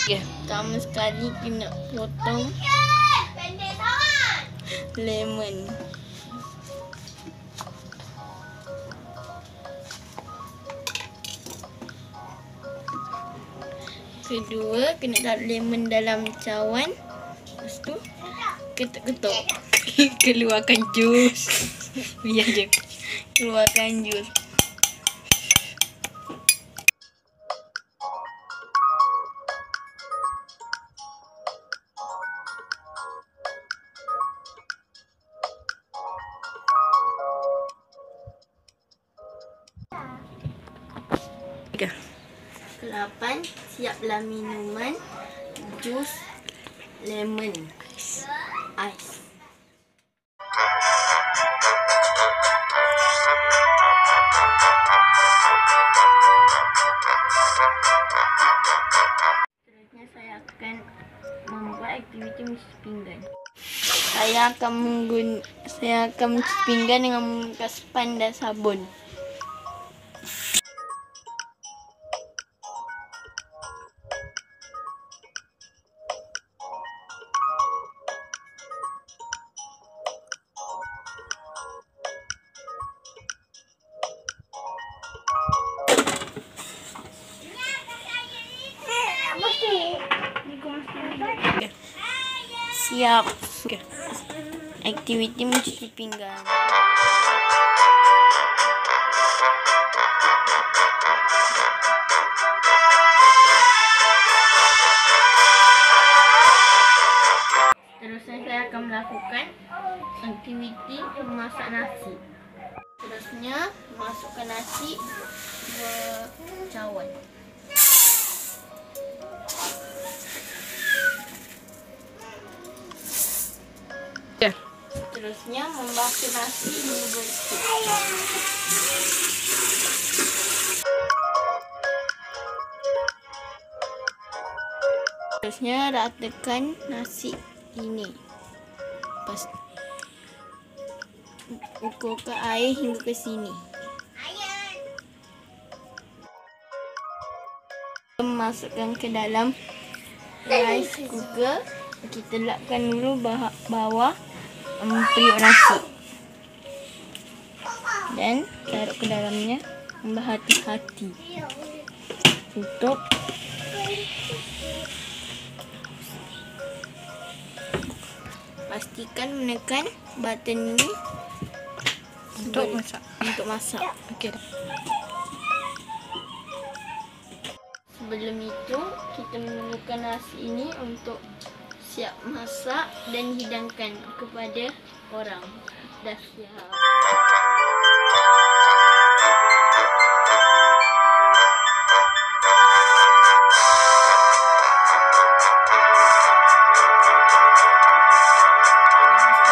Okay. Pertama sekali kena potong lemon. Kedua, kena taruh lemon dalam cawan. Lepas tu, ketuk-ketuk. Keluarkan jus. Biar je. Keluarkan jus. Tiga. Kelapan, siaplah minuman jus lemon ais. Seterusnya saya akan membuat aktiviti mencuci pinggan. Saya akan menggun saya akan mencuci pinggan dengan menggunakan span dan sabun. Siap. Okay. Aktiviti mencuci pinggan. Terusnya saya akan melakukan aktiviti memasak nasi. Terusnya masukkan nasi ke cawan. Terusnya membasuh nasi hingga bersih. Terusnya ratakan nasi ini. Lepas ukurkan air hingga ke sini. Masukkan ke dalam rice cooker. Kita lapkan dulu bawah um, periuk nasi. Dan taruh ke dalamnya berhati-hati. Tutup. Pastikan menekan button ini Untuk masak. untuk masak. Okay. Sebelum itu, kita menunggukan nasi ini untuk siap masak dan hidangkan kepada orang. Dah siap.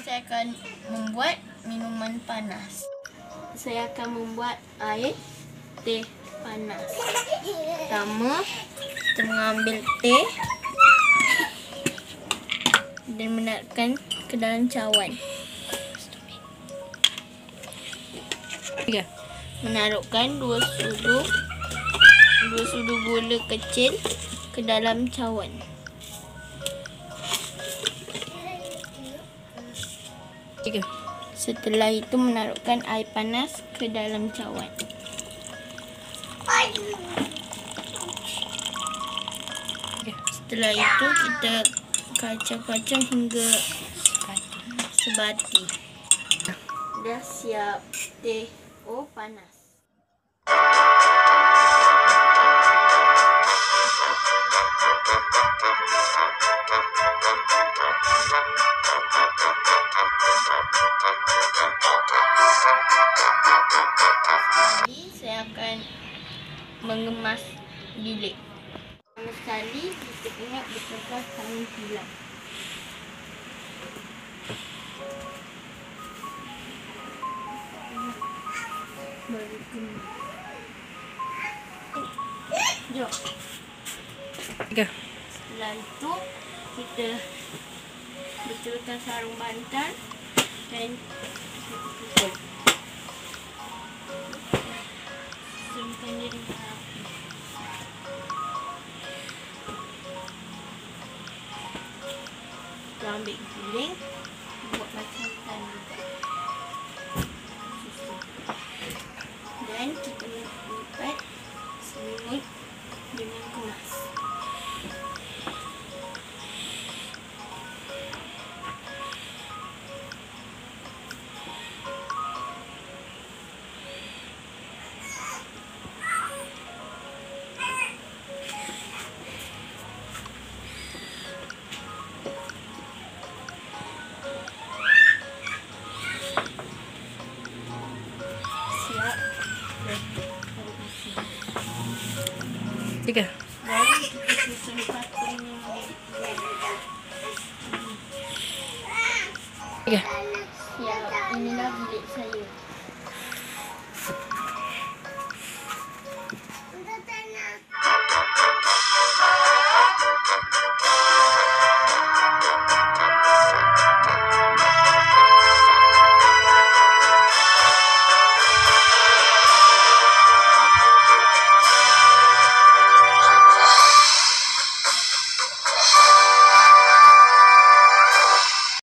Saya akan membuat minuman panas. Saya akan membuat air teh panas. Pertama, kita mengambil teh dan menaikkan ke dalam cawan. Tiga. Menaruhkan dua sudu dua sudu gula kecil ke dalam cawan. Tiga. Setelah itu menaruhkan air panas ke dalam cawan. Setelah itu kita kacau-kacau hingga sebati. Dah siap teh oh panas. Jadi saya akan mengemas bilik. Sekali kita ingat betulkan kain tilam. baru kena. Jom. Tiga. Setelah itu kita betulkan sarung bantal dan kita pukul. Simpan dia dengan api. around it healing. What Tiga. Baru